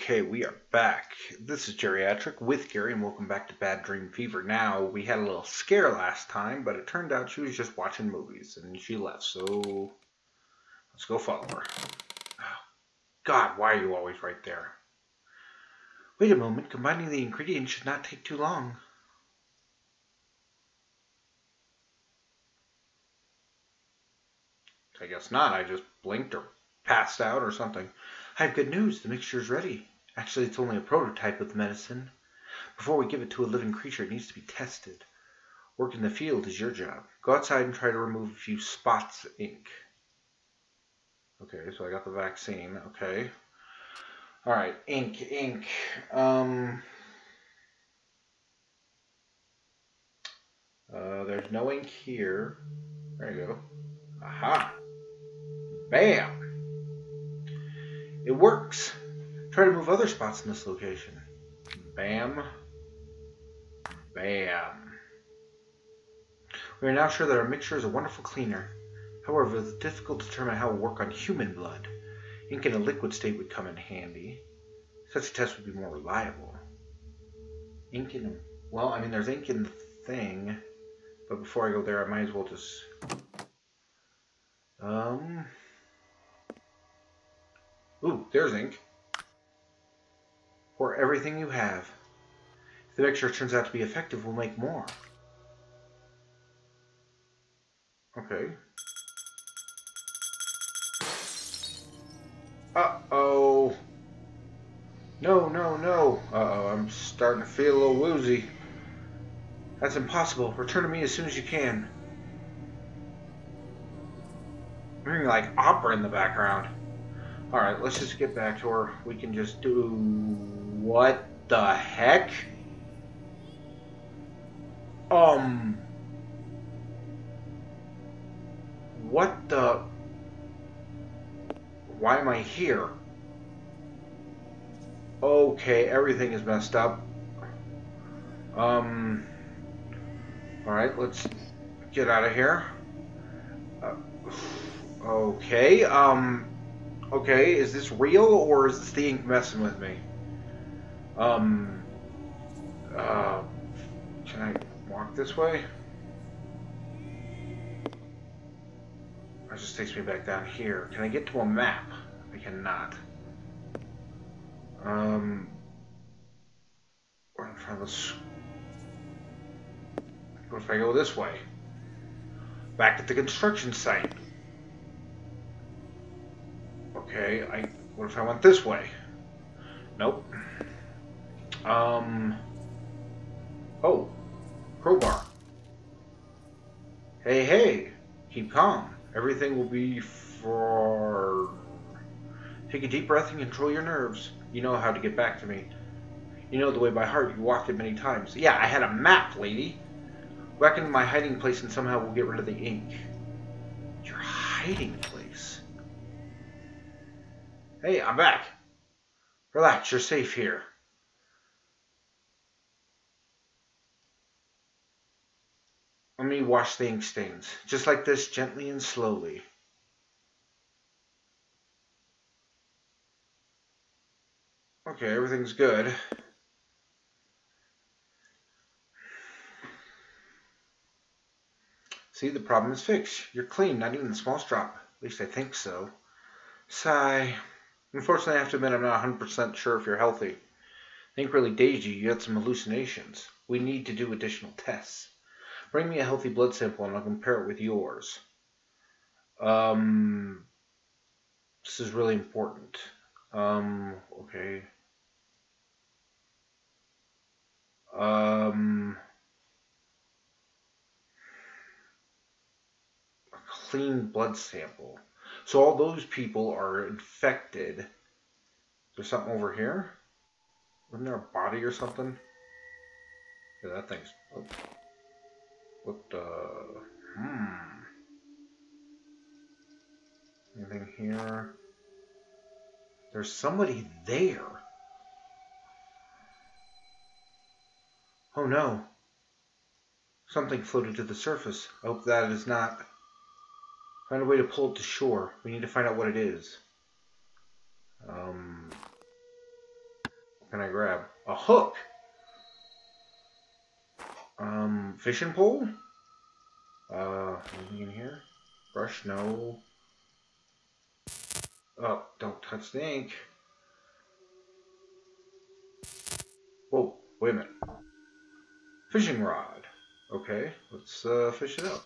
Okay, we are back. This is Geriatric with Gary, and welcome back to Bad Dream Fever. Now, we had a little scare last time, but it turned out she was just watching movies, and she left, so let's go follow her. Oh, God, why are you always right there? Wait a moment, combining the ingredients should not take too long. I guess not, I just blinked or passed out or something. I have good news. The mixture is ready. Actually, it's only a prototype of the medicine. Before we give it to a living creature, it needs to be tested. Work in the field is your job. Go outside and try to remove a few spots of ink. Okay, so I got the vaccine. Okay. All right, ink, ink. Um, uh, there's no ink here. There you go. Aha. Bam. It works. Try to move other spots in this location. Bam. Bam. We are now sure that our mixture is a wonderful cleaner. However, it's difficult to determine how it will work on human blood. Ink in a liquid state would come in handy. Such a test would be more reliable. Ink in... Well, I mean, there's ink in the thing. But before I go there, I might as well just... Um... Ooh, there's ink. Pour everything you have. If the mixture turns out to be effective, we'll make more. Okay. Uh-oh. No, no, no. Uh-oh, I'm starting to feel a little woozy. That's impossible. Return to me as soon as you can. I'm hearing like opera in the background. Alright, let's just get back to her. We can just do... What the heck? Um... What the... Why am I here? Okay, everything is messed up. Um... Alright, let's get out of here. Uh, okay, um... Okay, is this real or is this the ink messing with me? Um, uh, can I walk this way? That just takes me back down here. Can I get to a map? I cannot. Um, what if I What if I go this way? Back at the construction site. Okay, I. What if I went this way? Nope. Um. Oh, crowbar. Hey, hey, keep calm. Everything will be for. Take a deep breath and control your nerves. You know how to get back to me. You know the way by heart. You walked it many times. Yeah, I had a map, lady. Into my hiding place and somehow we'll get rid of the ink. Your hiding place? Hey, I'm back. Relax, you're safe here. Let me wash the ink stains. Just like this, gently and slowly. Okay, everything's good. See, the problem is fixed. You're clean, not even the smallest drop. At least I think so. Sigh. Unfortunately, I have to admit I'm not 100% sure if you're healthy. I think really dazed you. You had some hallucinations. We need to do additional tests. Bring me a healthy blood sample and I'll compare it with yours. Um, this is really important. Um, okay. Um, a clean blood sample. So all those people are infected. There's something over here? Wasn't there a body or something? Yeah, that thing's... Oh. What the... Hmm. Anything here? There's somebody there. Oh no. Something floated to the surface. I hope that is not... Find a way to pull it to shore. We need to find out what it is. Um, can I grab? A hook. Um, fishing pole? Uh, anything in here? Brush? No. Oh, don't touch the ink. Whoa, wait a minute. Fishing rod. Okay, let's uh, fish it up.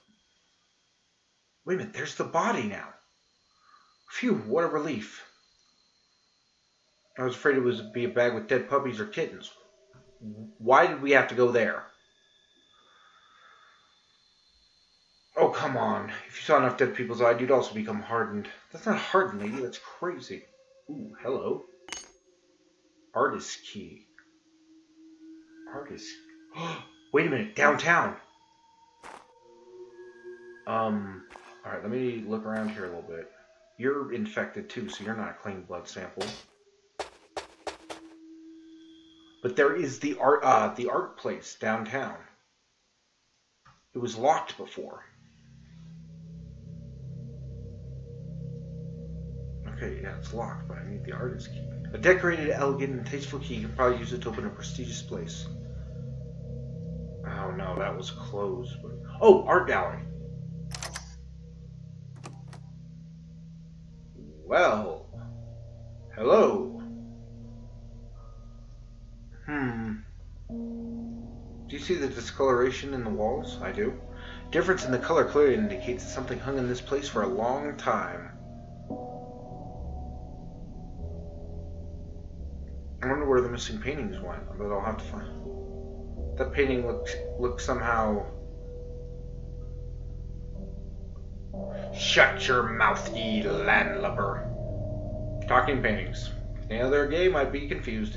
Wait a minute, there's the body now. Phew, what a relief. I was afraid it was be a bag with dead puppies or kittens. Why did we have to go there? Oh, come on. If you saw enough dead people's eyes, you'd also become hardened. That's not hardened, lady. That's crazy. Ooh, hello. Artist key. Artist. Wait a minute. Downtown. Um. Alright, let me look around here a little bit. You're infected too, so you're not a clean blood sample. But there is the art, uh, the art place downtown. It was locked before. Okay, yeah, it's locked, but I need the artist key. A decorated, elegant, and tasteful key. You can probably use it to open a prestigious place. Oh no, that was closed. But... Oh, art gallery. Well, hello. Hmm. Do you see the discoloration in the walls? I do. Difference in the color clearly indicates that something hung in this place for a long time. I wonder where the missing paintings went, but I'll have to find. That painting looks looks somehow. Shut your mouth, ye landlubber. Talking paintings. Any other gay might be confused.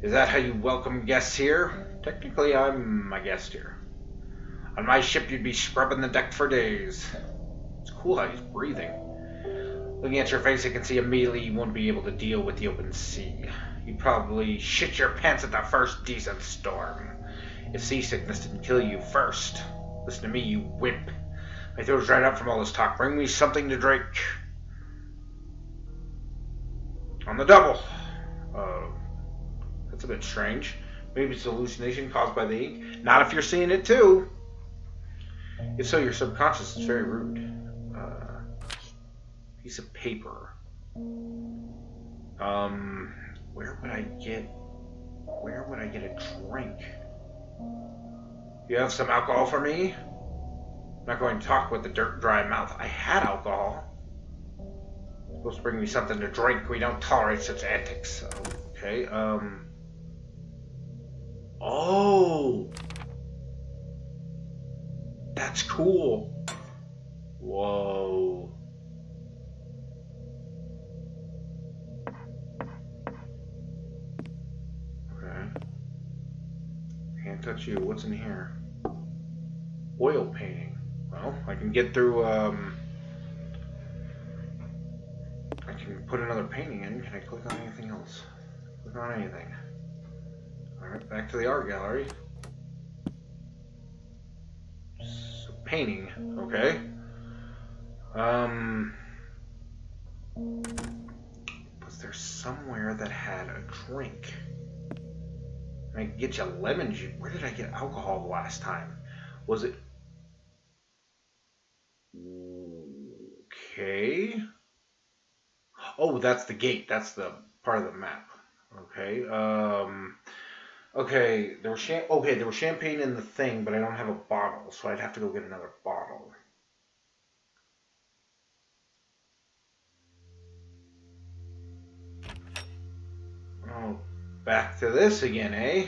Is that how you welcome guests here? Technically, I'm a guest here. On my ship, you'd be scrubbing the deck for days. It's cool how he's breathing. Looking at your face, I can see immediately you won't be able to deal with the open sea. You'd probably shit your pants at the first decent storm. If seasickness didn't kill you first. Listen to me, you wimp. My throat's dried up from all this talk. Bring me something to drink. On the double. Uh, that's a bit strange. Maybe it's hallucination caused by the ink. Not if you're seeing it too. If so, your subconscious is very rude. Uh, piece of paper. Um, where would I get? Where would I get a drink? You have some alcohol for me? I'm not going to talk with a dirt dry mouth. I had alcohol. supposed to bring me something to drink. We don't tolerate such antics. Okay, um. Oh! That's cool. Whoa. Okay. Can't touch you. What's in here? Oil painting. Well, I can get through, um... I can put another painting in. Can I click on anything else? Click on anything. Alright, back to the art gallery. So, painting. Okay. Um... Was there somewhere that had a drink? I get you lemon juice. Where did I get alcohol the last time? Was it... Okay. Oh, that's the gate. That's the part of the map. Okay. Um... Okay, there was okay, there was champagne in the thing, but I don't have a bottle, so I'd have to go get another bottle. Oh, Back to this again, eh?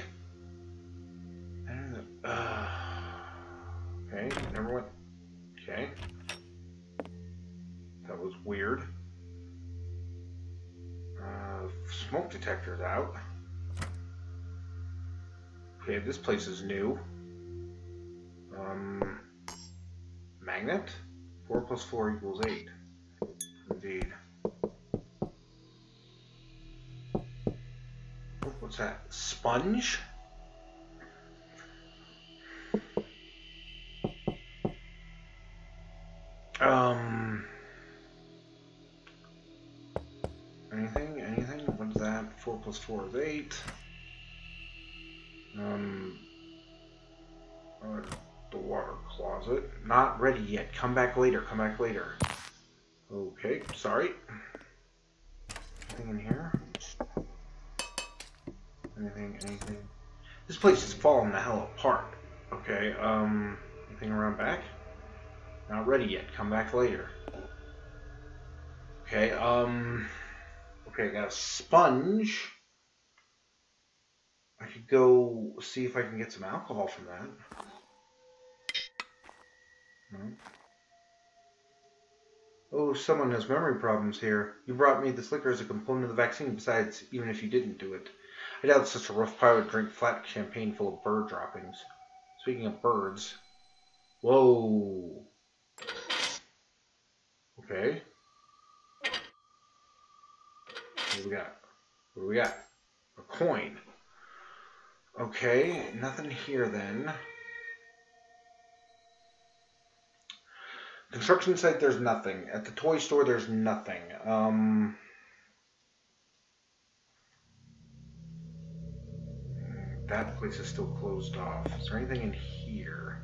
Okay, this place is new. Um, magnet? 4 plus 4 equals 8. Indeed. what's that? Sponge? Um. Anything? Anything? What's that? 4 plus 4 is 8. Um, the water closet. Not ready yet. Come back later. Come back later. Okay, sorry. Anything in here? Anything, anything? This place is falling the hell apart. Okay, um, anything around back? Not ready yet. Come back later. Okay, um, okay, I got a sponge. Could go see if I can get some alcohol from that. No. Oh, someone has memory problems here. You brought me this liquor as a component of the vaccine, besides, even if you didn't do it. I doubt such a rough pirate would drink flat champagne full of bird droppings. Speaking of birds. Whoa. Okay. What do we got? What do we got? A coin. Okay, nothing here then. Construction site, there's nothing. At the toy store, there's nothing. Um, that place is still closed off. Is there anything in here?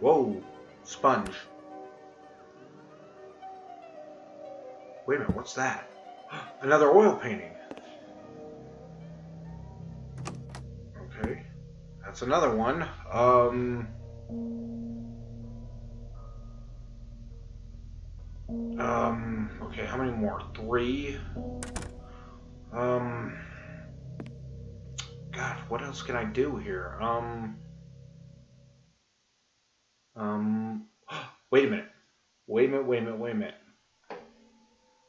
Whoa, sponge. Wait a minute, what's that? Another oil painting. That's another one. Um, um, okay, how many more? Three. Um, God, what else can I do here? Um, um, wait a minute. Wait a minute, wait a minute, wait a minute.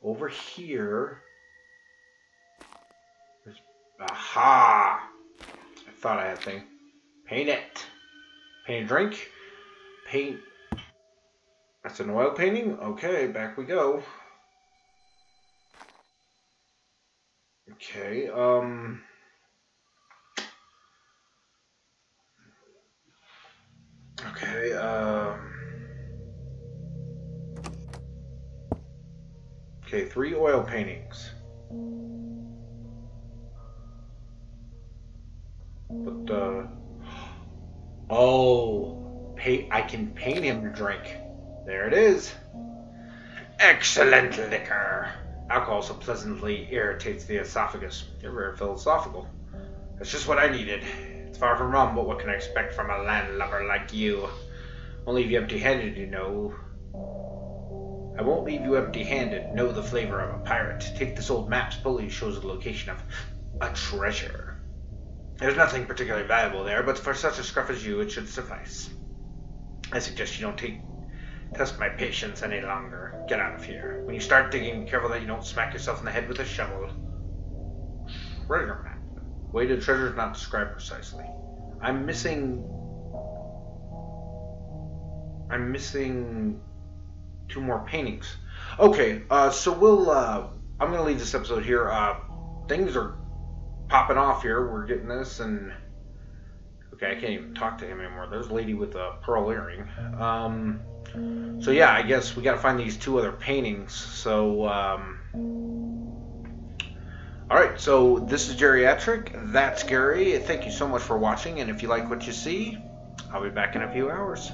Over here, aha! I thought I had a thing. Paint it. Paint a drink. Paint. That's an oil painting? Okay, back we go. Okay, um... Okay, um... Okay, three oil paintings. Can paint him to drink. There it is. Excellent liquor. Alcohol so pleasantly irritates the esophagus. You're very philosophical. That's just what I needed. It's far from rum, but what can I expect from a landlubber like you? Won't leave you empty-handed, you know. I won't leave you empty-handed. Know the flavor of a pirate. Take this old map. Supposedly shows the location of a treasure. There's nothing particularly valuable there, but for such a scruff as you, it should suffice. I suggest you don't take test my patience any longer. Get out of here. When you start digging, be careful that you don't smack yourself in the head with a shovel. Treasure map. Way to treasure is not described precisely. I'm missing. I'm missing two more paintings. Okay, uh, so we'll. Uh, I'm gonna leave this episode here. Uh, things are popping off here. We're getting this, and okay, I can't even talk to him anymore. There's a lady with a pearl earring. Um, so yeah, I guess we got to find these two other paintings. So. Um, all right, so this is Geriatric. That's Gary. Thank you so much for watching, and if you like what you see, I'll be back in a few hours.